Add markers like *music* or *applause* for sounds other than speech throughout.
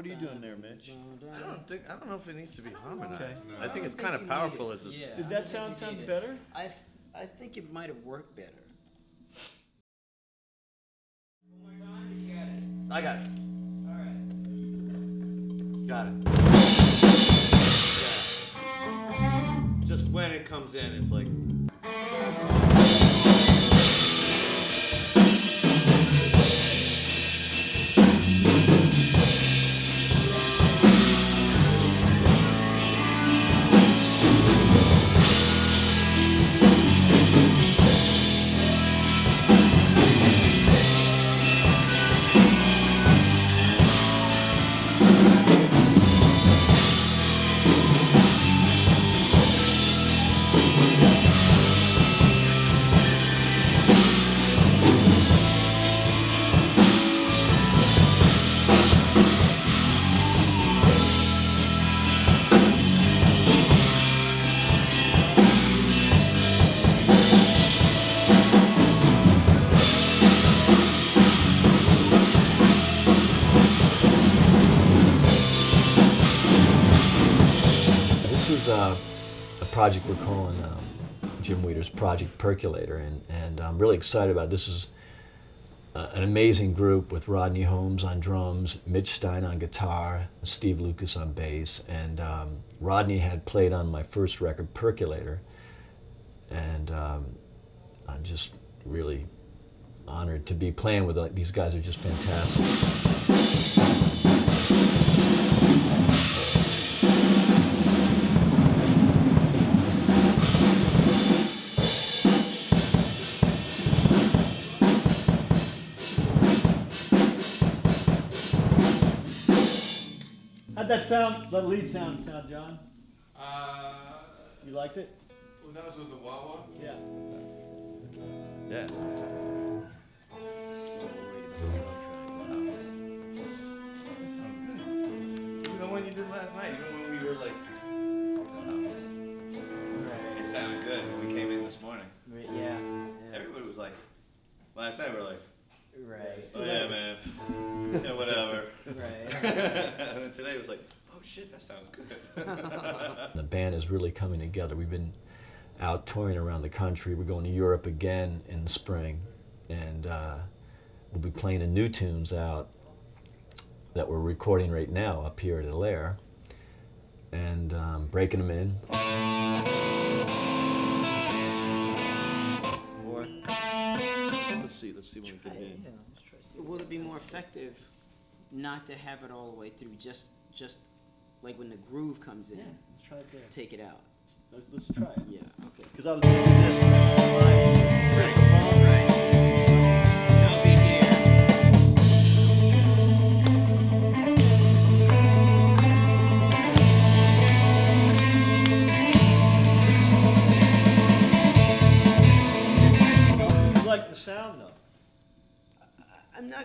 what are you doing there, Mitch? I don't think I don't know if it needs to be harmonized. No, I think don't it's kind of powerful as it. a. s- Yeah, Did that sound sound need it. better? I, f- I think it might have worked better. I got it. Got it. Yeah. Just when it comes in, it's like. Project we're calling um, Jim Weider's Project Percolator, and, and I'm really excited about it. This is uh, an amazing group with Rodney Holmes on drums, Mitch Stein on guitar, Steve Lucas on bass, and um, Rodney had played on my first record, Percolator, and um, I'm just really honored to be playing with like, these guys. Are just fantastic. That sound? That lead sound sound, John? Uh, You liked it? well, that was with the wah-wah. Yeah. Yeah. Even the one you did last night, even when we were like, It sounded good when we came in this morning. Right, yeah. yeah. Everybody was like, last night we were like, Right. oh yeah, man, *laughs* yeah, whatever. Right. *laughs* and then today was like, oh shit, that sounds good. *laughs* The band is really coming together. We've been out touring around the country. We're going to Europe again in the spring, and uh, we'll be playing the new tunes out that we're recording right now up here at Allaire, and um, breaking them in. More. Let's see. Let's see what we Try can it, do. yeah, let's try see. Would it be more effective not to have it all the way through? Just, just like when the groove comes in, Yeah. Let's try it there. take it out. Let's, let's try it. Yeah. Okay. Because I was doing this. Right.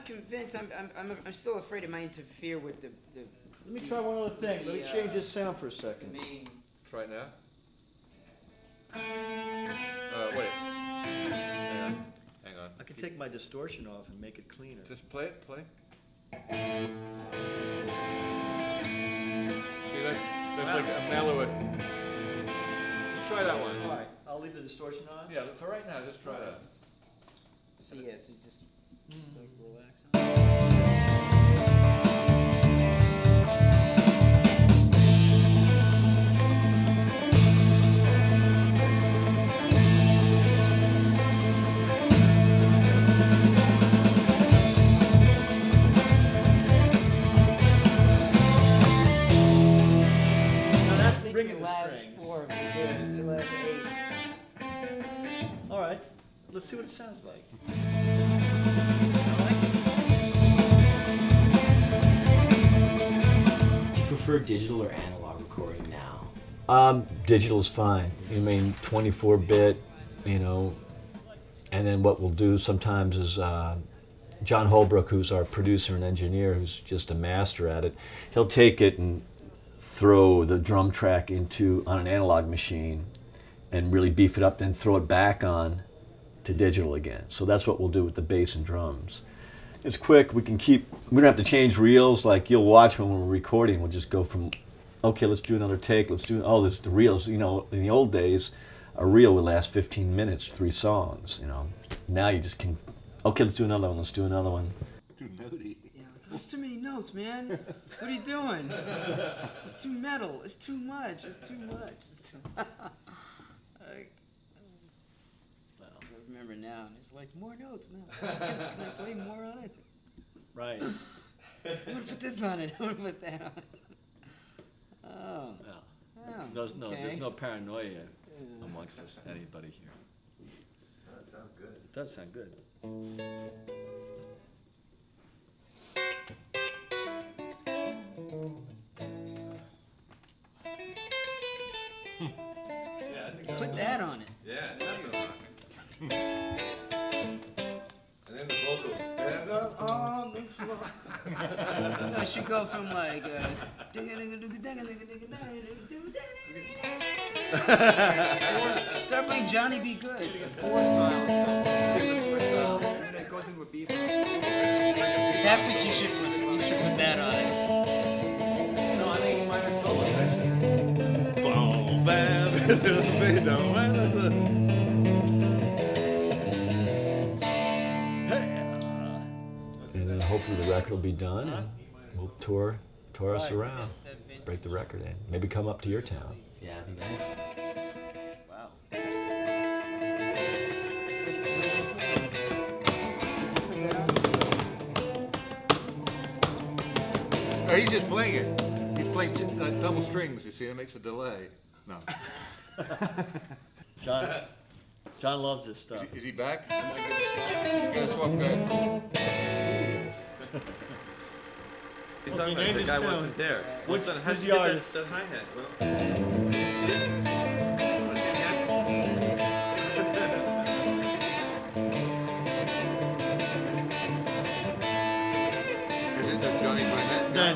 Not convinced. I'm, I'm, I'm, I'm still afraid it might interfere with the, the Let me try one other thing. Let me The, change uh, this sound for a second. main. Try it now. Uh, wait. Hang on. Hang on. I can take my distortion off and make it cleaner. Just play it. Play. See, that's that's like a mellow. It. Just try that one. All right. I'll leave the distortion on. Yeah, for right now, just try that. So yes, it's just, Let's see what it sounds like. Prefer digital or analog recording now? Um, digital is fine. I mean, 24 bit, you know. And then what we'll do sometimes is uh, John Holbrook, who's our producer and engineer, who's just a master at it, he'll take it and throw the drum track into on an analog machine and really beef it up, then throw it back on to digital again. So that's what we'll do with the bass and drums. It's quick. We can keep. We don't have to change reels. Like you'll watch when we're recording. We'll just go from, okay, let's do another take. Let's do all this. The reels. You know, in the old days, a reel would last 15 minutes, three songs. You know, now you just can. Okay, let's do another one. Let's do another one. Too nutty. Yeah, there's too many notes, man. What are you doing? It's too metal. It's too much. It's too much. It's too... like, I remember now. and It's like more notes now. Can, can I play *laughs* more on it? Right. *laughs* I'm gonna put this on it. *laughs* I'm gonna put that on it. Oh. Yeah. oh, There's no, there's no paranoia Yeah. amongst us, anybody here. That sounds good. It does sound good. Yeah, I think Put that on it. On the floor. You know, it should go from like. Uh, Start playing Johnny B. Goode. That's what you should put. You should put that on it. No, I think minor solo section. Boom, bam, *laughs* hopefully the record will be done and we'll tour, tour us around, break the record in. Maybe come up to your town. Yeah, it'd be nice. Wow. Oh, he's just playing it. He's playing t- uh, double strings, you see, it makes a delay. No. John, John loves this Is stuff. he, is he back? You gotta swap back. You're Okay, talking about the guy tune. wasn't there. What's that? How'd who's you get that, artist? that hi-hat? Well, see it? Wanna see it again? Is it the Johnny Burnette? Dan.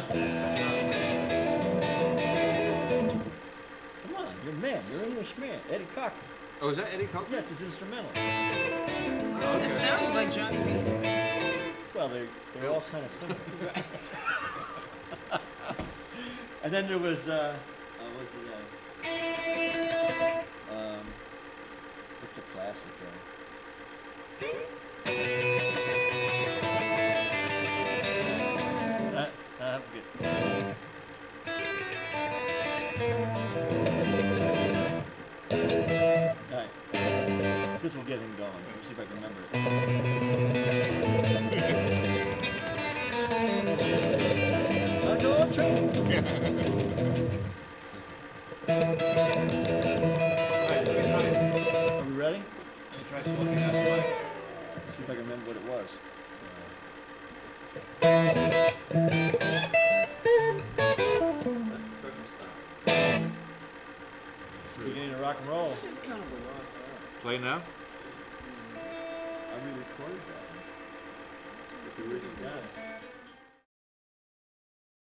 Come on, you're man. You're English man. Eddie Cochran. Oh, is that Eddie Cochran? Yes, it's instrumental. Oh, That okay. sounds like Johnny B. They're, they're all kind of similar. *laughs* *laughs* and then there was, uh, uh what's the, uh, um, what's the classic, uh? Are we ready? Let's see if I can remember what it was. Beginning of rock and roll. It's kind of a lost art. Play now? Hmm. I re-recorded that. With the original guy.